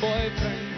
boyfriend.